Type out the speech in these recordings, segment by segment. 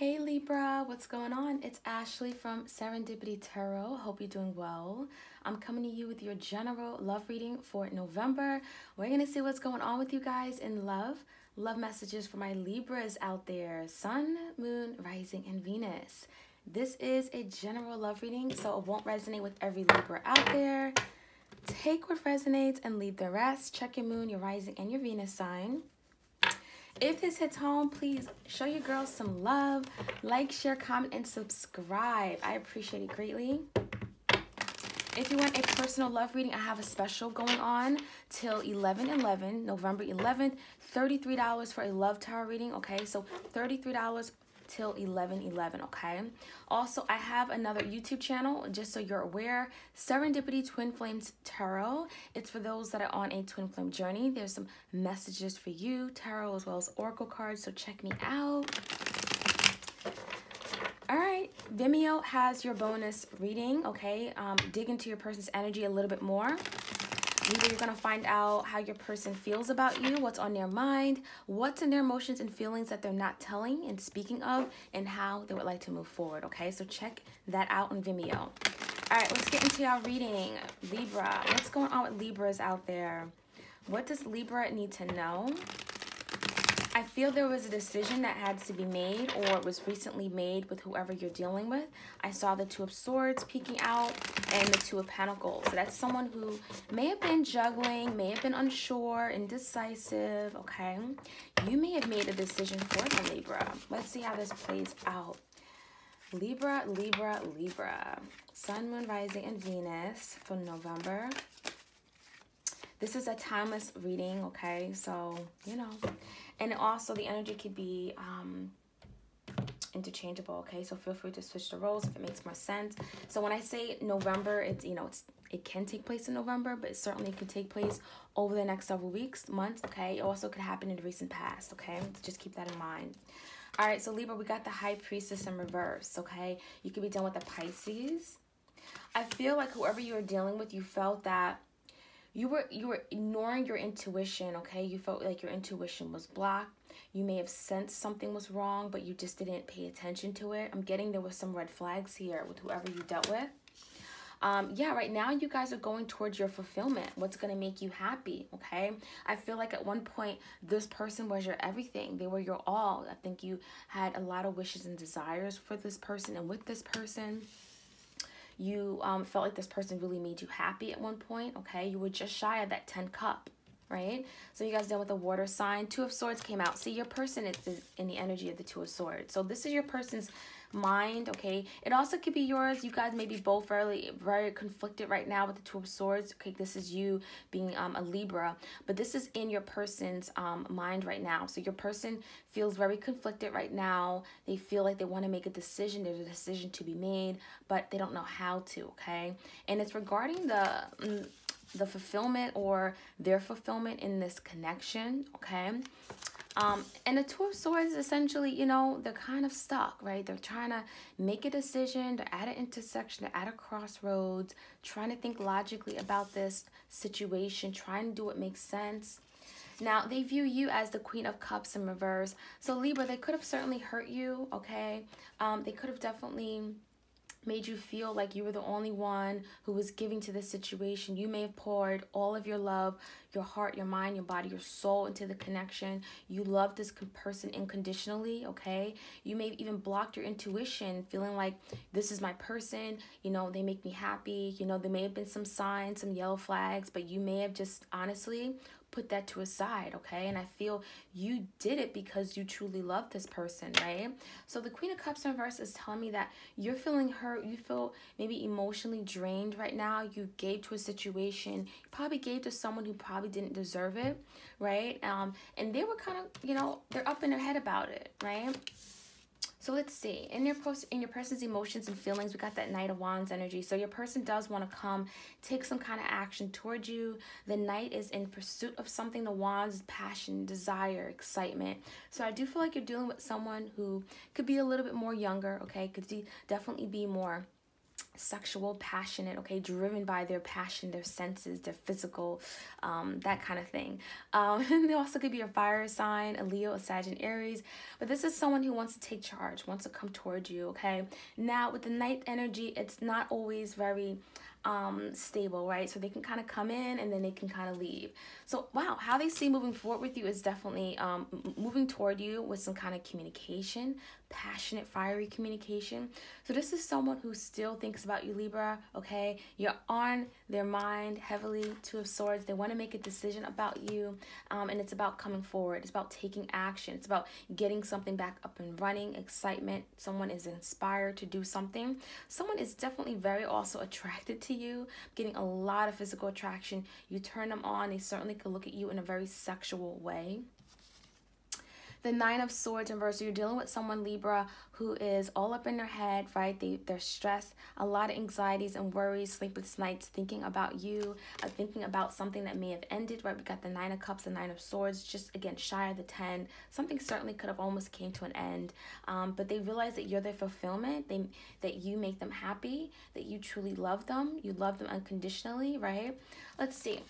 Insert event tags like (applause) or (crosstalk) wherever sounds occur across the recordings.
Hey Libra, what's going on? It's Ashley from Serendipity Tarot. Hope you're doing well. I'm coming to you with your general love reading for November. We're going to see what's going on with you guys in love. Love messages for my Libras out there Sun, Moon, Rising, and Venus. This is a general love reading, so it won't resonate with every Libra out there. Take what resonates and leave the rest. Check your Moon, your Rising, and your Venus sign. If this hits home, please show your girls some love. Like, share, comment, and subscribe. I appreciate it greatly. If you want a personal love reading, I have a special going on till 11 11, November 11th. $33 for a love tarot reading. Okay, so $33 till 11 11 okay? Also i have another youtube channel just so you're aware serendipity twin flames tarot. It's for those that are on a twin flame journey. There's some messages for you tarot as well as oracle cards so check me out. All right vimeo has your bonus reading okay? Um, dig into your person's energy a little bit more Either you're going to find out how your person feels about you, what's on their mind, what's in their emotions and feelings that they're not telling and speaking of, and how they would like to move forward. Okay, so check that out on Vimeo. All right, let's get into our reading. Libra, what's going on with Libras out there? What does Libra need to know? I feel there was a decision that had to be made or was recently made with whoever you're dealing with. I saw the Two of Swords peeking out and the Two of Pentacles. So that's someone who may have been juggling, may have been unsure, indecisive, okay? You may have made a decision for the Libra. Let's see how this plays out. Libra, Libra, Libra. Sun, Moon, Rising, and Venus for November. This is a timeless reading, okay? So, you know, and also the energy could be um, interchangeable, okay? So feel free to switch the roles if it makes more sense. So when I say November, it's, you know, it's it can take place in November, but it certainly can take place over the next several weeks, months, okay? It also could happen in the recent past, okay? Just keep that in mind. All right, so Libra, we got the High Priestess in reverse, okay? You could be done with the Pisces. I feel like whoever you were dealing with, you felt that you were you were ignoring your intuition okay you felt like your intuition was blocked you may have sensed something was wrong but you just didn't pay attention to it i'm getting there was some red flags here with whoever you dealt with um, yeah, right now you guys are going towards your fulfillment. What's going to make you happy, okay? I feel like at one point, this person was your everything. They were your all. I think you had a lot of wishes and desires for this person and with this person you um, felt like this person really made you happy at one point, okay? You were just shy of that 10 cup, right? So you guys done with the water sign. Two of Swords came out. See, your person is in the energy of the Two of Swords. So this is your person's mind, okay? It also could be yours. You guys may be both very, very conflicted right now with the Two of Swords. Okay, this is you being um, a Libra, but this is in your person's um, mind right now. So your person feels very conflicted right now. They feel like they want to make a decision. There's a decision to be made, but they don't know how to, okay? And it's regarding the... Mm, the fulfillment or their fulfillment in this connection, okay? Um, and the Two of Swords, essentially, you know, they're kind of stuck, right? They're trying to make a decision. They're at an intersection. They're at a crossroads, trying to think logically about this situation, trying to do what makes sense. Now, they view you as the Queen of Cups in reverse. So, Libra, they could have certainly hurt you, okay? Um, they could have definitely made you feel like you were the only one who was giving to this situation. You may have poured all of your love, your heart, your mind, your body, your soul into the connection. You love this person unconditionally, okay? You may have even blocked your intuition, feeling like this is my person, you know, they make me happy. You know, there may have been some signs, some yellow flags, but you may have just honestly put that to a side, okay? And I feel you did it because you truly love this person, right? So the Queen of Cups in reverse is telling me that you're feeling hurt, you feel maybe emotionally drained right now. You gave to a situation, you probably gave to someone who probably didn't deserve it, right? Um, and they were kind of, you know, they're up in their head about it, right? So let's see. In your post in your person's emotions and feelings, we got that Knight of Wands energy. So your person does want to come take some kind of action towards you. The Knight is in pursuit of something. The Wands passion, desire, excitement. So I do feel like you're dealing with someone who could be a little bit more younger, okay? Could definitely be more sexual, passionate, okay, driven by their passion, their senses, their physical, um, that kind of thing. Um, (laughs) they also could be a fire sign, a Leo, a Sagittarius, Aries, but this is someone who wants to take charge, wants to come towards you, okay? Now, with the ninth energy, it's not always very um, stable, right? So they can kind of come in and then they can kind of leave. So, wow, how they see moving forward with you is definitely um, moving toward you with some kind of communication, passionate, fiery communication. So, this is someone who still thinks about you, Libra, okay? You're on their mind heavily, Two of Swords. They want to make a decision about you, um, and it's about coming forward. It's about taking action. It's about getting something back up and running, excitement. Someone is inspired to do something. Someone is definitely very also attracted to you, getting a lot of physical attraction. You turn them on, they certainly could look at you in a very sexual way. The Nine of Swords in verse, you're dealing with someone, Libra, who is all up in their head, right? They, they're stressed, a lot of anxieties and worries, sleepless nights, thinking about you, uh, thinking about something that may have ended, right? We got the Nine of Cups, the Nine of Swords, just again, shy of the 10. Something certainly could have almost came to an end, um, but they realize that you're their fulfillment, they, that you make them happy, that you truly love them, you love them unconditionally, right? Let's see.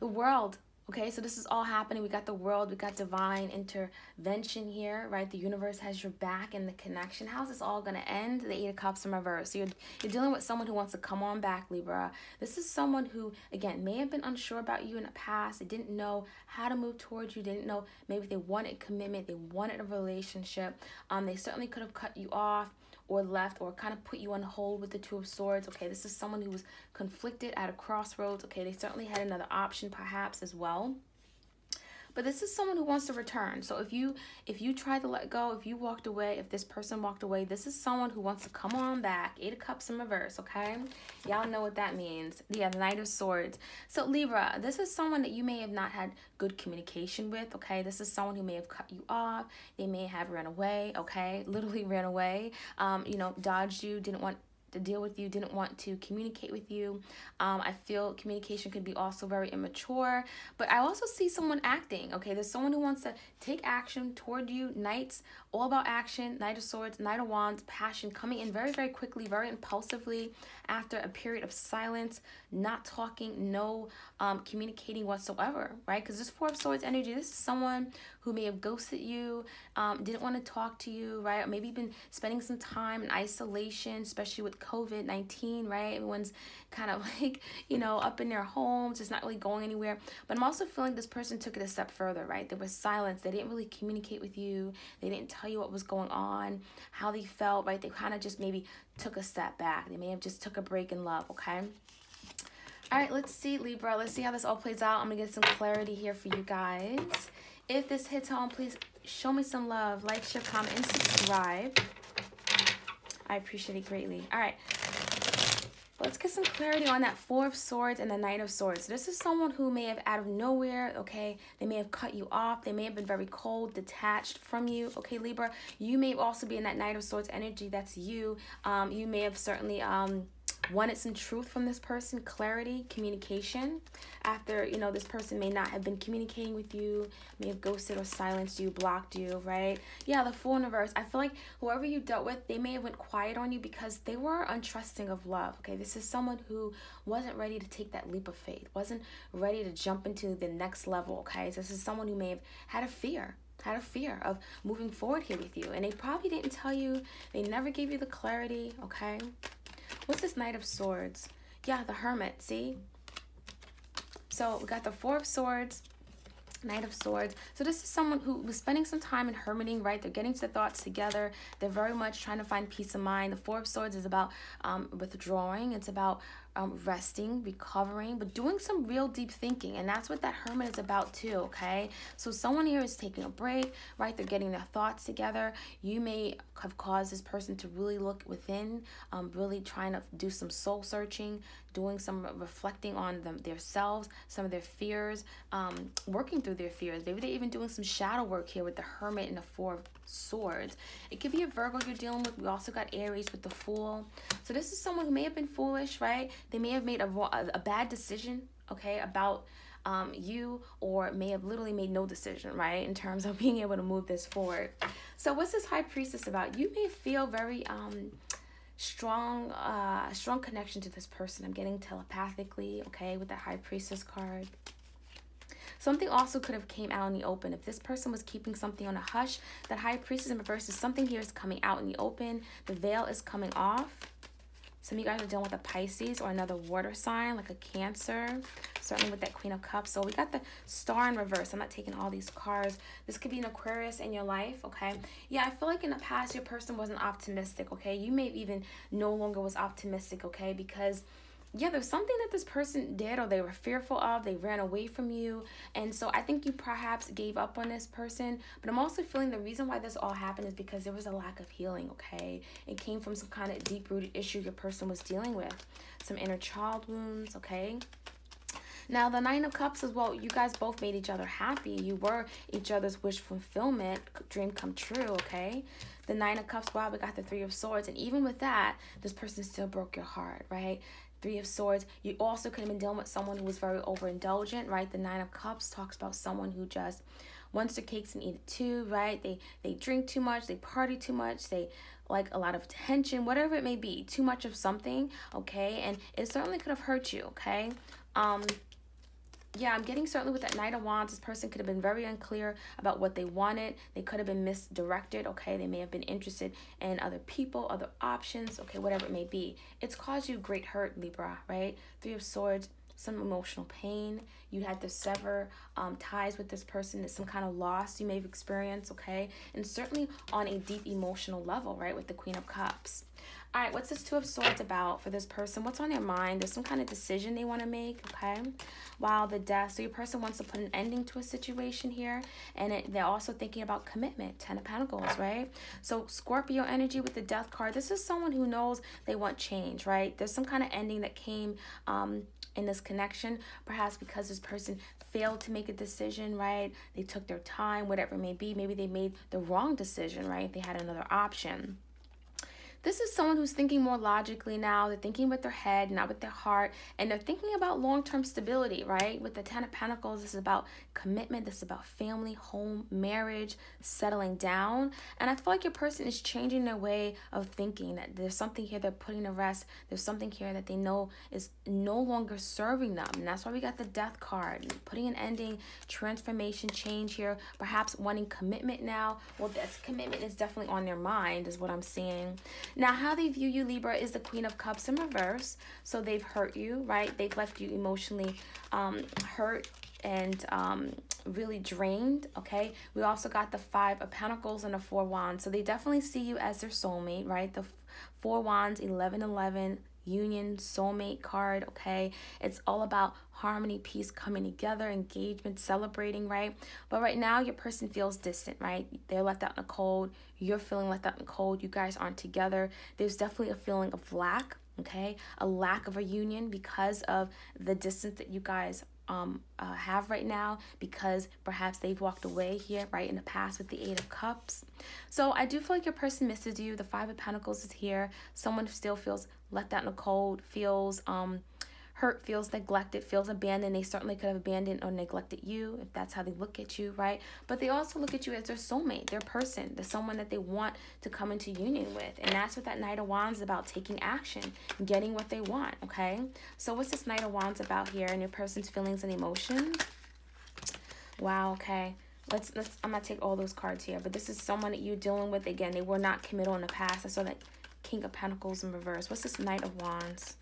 The world Okay, so this is all happening. We got the world, we got divine intervention here, right? The universe has your back and the connection. How's this all going to end? The Eight of Cups in reverse. So you're, you're dealing with someone who wants to come on back, Libra. This is someone who, again, may have been unsure about you in the past. They didn't know how to move towards you. didn't know maybe they wanted commitment. They wanted a relationship. Um, They certainly could have cut you off or left or kind of put you on hold with the two of swords. Okay this is someone who was conflicted at a crossroads. Okay they certainly had another option perhaps as well but this is someone who wants to return. So if you if you try to let go if you walked away if this person walked away this is someone who wants to come on back. Eight of cups in reverse okay? Y'all know what that means. Yeah the knight of swords. So libra this is someone that you may have not had good communication with okay? This is someone who may have cut you off. They may have run away okay? (laughs) Literally ran away. Um you know dodged you didn't want to deal with you, didn't want to communicate with you. Um, I feel communication could be also very immature, but I also see someone acting. Okay, there's someone who wants to take action toward you. Knights, all about action. Knight of Swords, Knight of Wands, passion coming in very, very quickly, very impulsively after a period of silence, not talking, no um, communicating whatsoever, right? Because this Four of Swords energy, this is someone who may have ghosted you, um, didn't want to talk to you, right? Or maybe been spending some time in isolation, especially with COVID 19, right? Everyone's kind of (laughs) like, you know, up in their homes, it's not really going anywhere. But I'm also feeling this person took it a step further, right? There was silence. They didn't really communicate with you, they didn't tell you what was going on, how they felt, right? They kind of just maybe took a step back. They may have just took a break in love, okay? All right, let's see, Libra. Let's see how this all plays out. I'm going to get some clarity here for you guys. If this hits home, please show me some love. Like, share, comment, and subscribe. I appreciate it greatly. All right. Let's get some clarity on that Four of Swords and the Knight of Swords. This is someone who may have out of nowhere, okay, they may have cut you off. They may have been very cold, detached from you, okay, Libra. You may also be in that Knight of Swords energy. That's you. Um, you may have certainly um, wanted some truth from this person, clarity, communication. After, you know, this person may not have been communicating with you, may have ghosted or silenced you, blocked you, right? Yeah, the Fool in reverse. I feel like whoever you dealt with, they may have went quiet on you because they were untrusting of love, okay? This is someone who wasn't ready to take that leap of faith, wasn't ready to jump into the next level, okay? So this is someone who may have had a fear, had a fear of moving forward here with you. And they probably didn't tell you, they never gave you the clarity, okay? What's this Knight of Swords? Yeah, the Hermit, see? So we got the Four of Swords, Knight of Swords. So this is someone who was spending some time in hermiting, right? They're getting their thoughts together. They're very much trying to find peace of mind. The Four of Swords is about um, withdrawing. It's about um, resting, recovering, but doing some real deep thinking. And that's what that hermit is about too, okay? So someone here is taking a break, right? They're getting their thoughts together. You may have caused this person to really look within, um, really trying to do some soul searching, doing some reflecting on them themselves, some of their fears, um, working through their fears. Maybe they're even doing some shadow work here with the hermit and the four of swords. It could be a Virgo you're dealing with. We also got Aries with the fool. So this is someone who may have been foolish, right? They may have made a, a bad decision, okay, about um, you or may have literally made no decision, right, in terms of (laughs) being able to move this forward. So what's this high priestess about? You may feel very um, strong uh strong connection to this person i'm getting telepathically okay with the high priestess card Something also could have came out in the open. If this person was keeping something on a hush, that high priestess in reverse is something here is coming out in the open. The veil is coming off. Some of you guys are dealing with a Pisces or another water sign, like a Cancer. Certainly with that Queen of Cups. So we got the star in reverse. I'm not taking all these cards. This could be an Aquarius in your life, okay? Yeah, I feel like in the past, your person wasn't optimistic, okay? You may even no longer was optimistic, okay? Because yeah, there's something that this person did or they were fearful of, they ran away from you. And so I think you perhaps gave up on this person. But I'm also feeling the reason why this all happened is because there was a lack of healing, okay? It came from some kind of deep rooted issue your person was dealing with, some inner child wounds, okay? Now, the Nine of Cups as well, you guys both made each other happy. You were each other's wish fulfillment, dream come true, okay? The Nine of Cups, wow, we got the Three of Swords. And even with that, this person still broke your heart, right? Three of Swords. You also could have been dealing with someone who was very overindulgent, right? The Nine of Cups talks about someone who just wants their cakes and eat it too, right? They they drink too much, they party too much, they like a lot of attention, whatever it may be, too much of something, okay? And it certainly could have hurt you, okay? Um, yeah, I'm getting certainly with that Knight of Wands, this person could have been very unclear about what they wanted. They could have been misdirected, okay? They may have been interested in other people, other options, okay, whatever it may be. It's caused you great hurt, Libra, right? Three of Swords, some emotional pain. You had to sever um, ties with this person. There's some kind of loss you may have experienced, okay? And certainly on a deep emotional level, right, with the Queen of Cups. All right, what's this Two of Swords about for this person? What's on their mind? There's some kind of decision they want to make, okay? While the death, so your person wants to put an ending to a situation here, and it, they're also thinking about commitment, Ten of Pentacles, right? So Scorpio energy with the Death card, this is someone who knows they want change, right? There's some kind of ending that came um, in this connection, perhaps because this person failed to make a decision, right? They took their time, whatever it may be. Maybe they made the wrong decision, right? They had another option. This is someone who's thinking more logically now. They're thinking with their head, not with their heart. And they're thinking about long term stability, right? With the Ten of Pentacles, this is about commitment. This is about family, home, marriage, settling down. And I feel like your person is changing their way of thinking that there's something here they're putting to rest. There's something here that they know is no longer serving them. And that's why we got the Death card. Putting an ending, transformation, change here. Perhaps wanting commitment now. Well, that's commitment is definitely on their mind, is what I'm seeing. Now, how they view you, Libra, is the Queen of Cups in reverse. So they've hurt you, right? They've left you emotionally um, hurt and um, really drained, okay? We also got the Five of Pentacles and the Four Wands. So they definitely see you as their soulmate, right? The Four Wands, 11, 11, union, soulmate card, okay? It's all about harmony, peace coming together, engagement, celebrating, right? But right now, your person feels distant, right? They're left out in the cold. You're feeling left out in the cold. You guys aren't together. There's definitely a feeling of lack, okay? A lack of a union because of the distance that you guys um uh, have right now because perhaps they've walked away here right in the past with the eight of cups. So i do feel like your person misses you. The five of pentacles is here. Someone still feels left out in the cold feels um hurt, feels neglected, feels abandoned. They certainly could have abandoned or neglected you if that's how they look at you, right? But they also look at you as their soulmate, their person, the someone that they want to come into union with. And that's what that Knight of Wands is about, taking action, getting what they want, okay? So what's this Knight of Wands about here and your person's feelings and emotions? Wow, okay. Let's let's I'm gonna take all those cards here, but this is someone that you're dealing with. Again, they were not committal in the past. I saw that King of Pentacles in reverse. What's this Knight of Wands?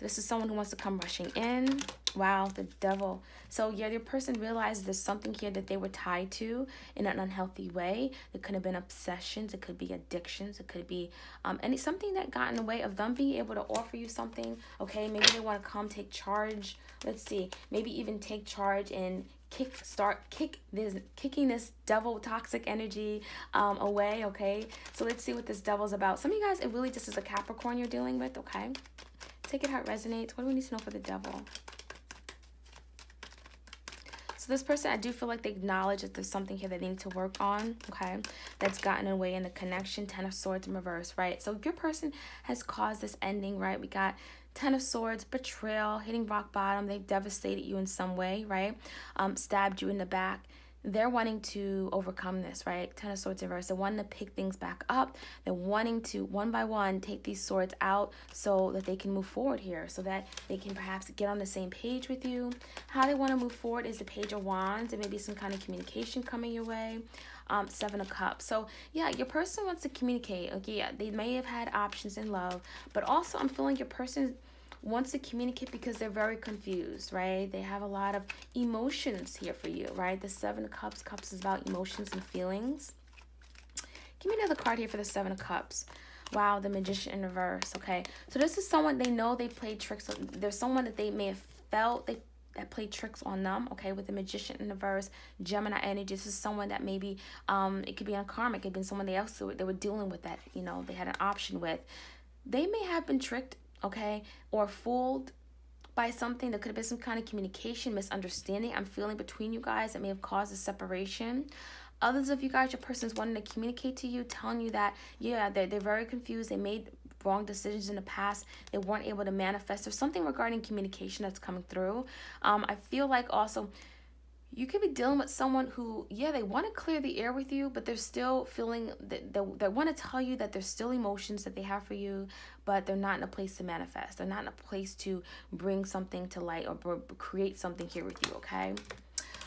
This is someone who wants to come rushing in. Wow, the devil. So yeah, your person realized there's something here that they were tied to in an unhealthy way. It could have been obsessions. It could be addictions. It could be um, any something that got in the way of them being able to offer you something. Okay, maybe they want to come take charge. Let's see. Maybe even take charge and kick start kick this kicking this devil toxic energy um away okay so let's see what this devil's about some of you guys it really just is a capricorn you're dealing with okay Take it how it resonates. What do we need to know for the devil? So this person, I do feel like they acknowledge that there's something here that they need to work on, okay? That's gotten away in the connection, Ten of Swords in reverse, right? So your person has caused this ending, right? We got Ten of Swords, betrayal, hitting rock bottom. They've devastated you in some way, right? Um, stabbed you in the back they're wanting to overcome this, right? Ten of Swords reverse. They're wanting to pick things back up. They're wanting to, one by one, take these swords out so that they can move forward here, so that they can perhaps get on the same page with you. How they want to move forward is the Page of Wands. There may be some kind of communication coming your way. Um, Seven of Cups. So, yeah, your person wants to communicate. Okay, yeah, they may have had options in love, but also I'm feeling your person wants to communicate because they're very confused, right? They have a lot of emotions here for you, right? The Seven of Cups, Cups is about emotions and feelings. Give me another card here for the Seven of Cups. Wow, the Magician in reverse, okay? So this is someone, they know they played tricks. There's someone that they may have felt they that played tricks on them, okay, with the magician in the verse, Gemini energy. This is someone that maybe um it could be a karmic, it could be someone else who they were dealing with that, you know, they had an option with. They may have been tricked okay, or fooled by something. There could have been some kind of communication, misunderstanding I'm feeling between you guys that may have caused a separation. Others of you guys, your person's wanting to communicate to you, telling you that, yeah, they're, they're very confused. They made wrong decisions in the past. They weren't able to manifest. There's something regarding communication that's coming through. Um, I feel like also you could be dealing with someone who, yeah, they want to clear the air with you, but they're still feeling that they, they want to tell you that there's still emotions that they have for you, but they're not in a place to manifest. They're not in a place to bring something to light or create something here with you, okay?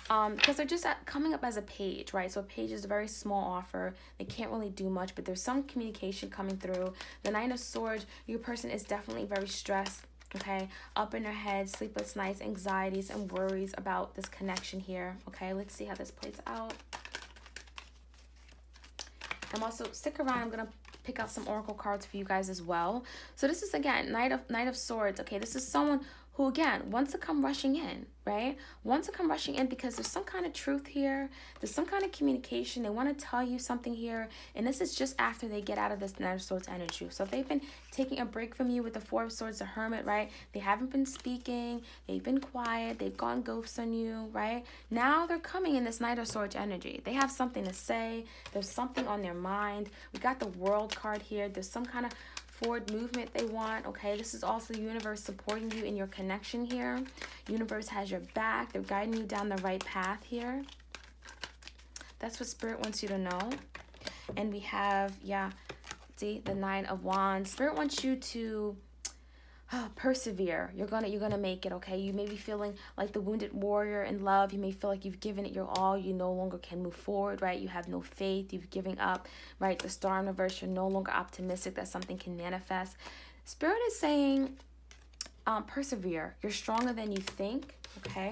Um, because they're just coming up as a page, right? So a page is a very small offer. They can't really do much, but there's some communication coming through. The Nine of Swords, your person is definitely very stressed okay up in her head sleepless nights anxieties and worries about this connection here okay? Let's see how this plays out. I'm also stick around i'm gonna pick out some oracle cards for you guys as well. So this is again knight of knight of swords okay? This is someone who again wants to come rushing in, right? Wants to come rushing in because there's some kind of truth here. There's some kind of communication. They want to tell you something here. And this is just after they get out of this Knight of Swords energy. So if they've been taking a break from you with the Four of Swords, the Hermit, right? They haven't been speaking. They've been quiet. They've gone ghosts on you, right? Now they're coming in this Knight of Swords energy. They have something to say. There's something on their mind. We got the World card here. There's some kind of forward movement they want okay? This is also the universe supporting you in your connection here. Universe has your back. They're guiding you down the right path here. That's what spirit wants you to know. And we have yeah see the nine of wands. Spirit wants you to oh, (gasps) persevere. You're gonna you're gonna make it okay? You may be feeling like the wounded warrior in love. You may feel like you've given it your all. You no longer can move forward right? You have no faith. You've given up right? The star in reverse you're no longer optimistic that something can manifest. Spirit is saying um, persevere. You're stronger than you think okay?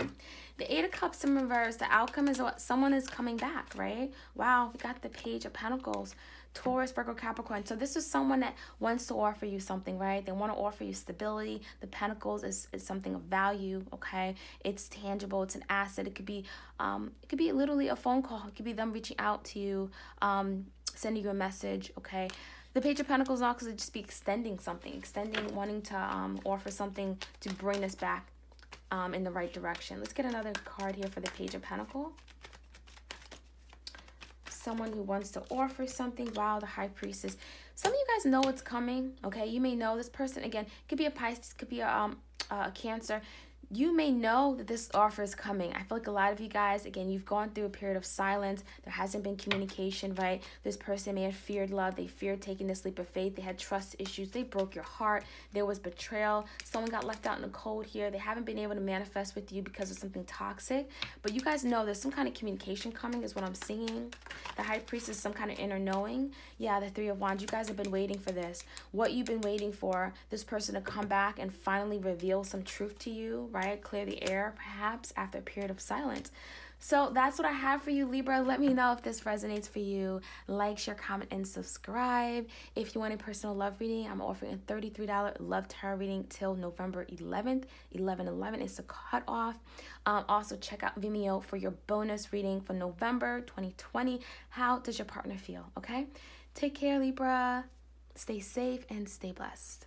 The eight of cups in reverse. The outcome is what someone is coming back right? Wow we got the page of pentacles Taurus, Virgo, Capricorn. So this is someone that wants to offer you something, right? They want to offer you stability. The Pentacles is, is something of value, okay? It's tangible. It's an asset. It could be, um, it could be literally a phone call. It could be them reaching out to you, um, sending you a message, okay? The Page of Pentacles could just be extending something, extending, wanting to um, offer something to bring us back um, in the right direction. Let's get another card here for the Page of Pentacles someone who wants to offer something. Wow, the high priestess. Some of you guys know what's coming. Okay, you may know this person again. Could be a Pisces, could be a um a Cancer you may know that this offer is coming. I feel like a lot of you guys, again, you've gone through a period of silence. There hasn't been communication, right? This person may have feared love. They feared taking this leap of faith. They had trust issues. They broke your heart. There was betrayal. Someone got left out in the cold here. They haven't been able to manifest with you because of something toxic. But you guys know there's some kind of communication coming is what I'm seeing. The high priestess some kind of inner knowing. Yeah, the three of wands. You guys have been waiting for this. What you've been waiting for, this person to come back and finally reveal some truth to you? Right? Clear the air, perhaps, after a period of silence. So that's what I have for you, Libra. Let me know if this resonates for you. Like, share, comment, and subscribe. If you want a personal love reading, I'm offering a $33 love tarot reading till November 11th. 11 11 is the cutoff. Um, also, check out Vimeo for your bonus reading for November 2020. How does your partner feel? Okay? Take care, Libra. Stay safe and stay blessed.